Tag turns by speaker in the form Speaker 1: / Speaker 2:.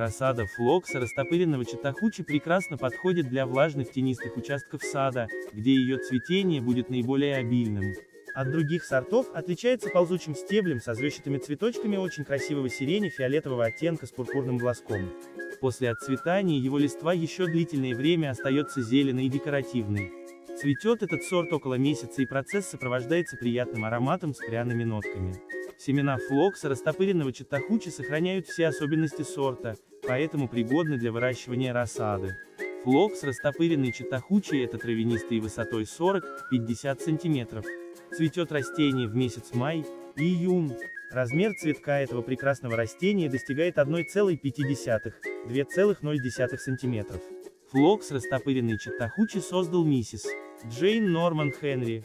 Speaker 1: Рассада флокса растопыренного чатахучи прекрасно подходит для влажных тенистых участков сада, где ее цветение будет наиболее обильным.
Speaker 2: От других сортов отличается ползучим стеблем со звездчатыми цветочками очень красивого сирени фиолетового оттенка с пурпурным глазком.
Speaker 1: После отцветания его листва еще длительное время остается зеленой и декоративной. Цветет этот сорт около месяца и процесс сопровождается приятным ароматом с пряными нотками. Семена флокса растопыренного чаттахучи сохраняют все особенности сорта, поэтому пригодны для выращивания рассады. Флокс растопыренный чаттахучи это травянистый высотой 40-50 см. Цветет растение в месяц май июнь.
Speaker 2: Размер цветка этого прекрасного растения достигает 1,5-2,0 см.
Speaker 1: Флокс растопыренный чаттахучи создал миссис Джейн Норман Хенри.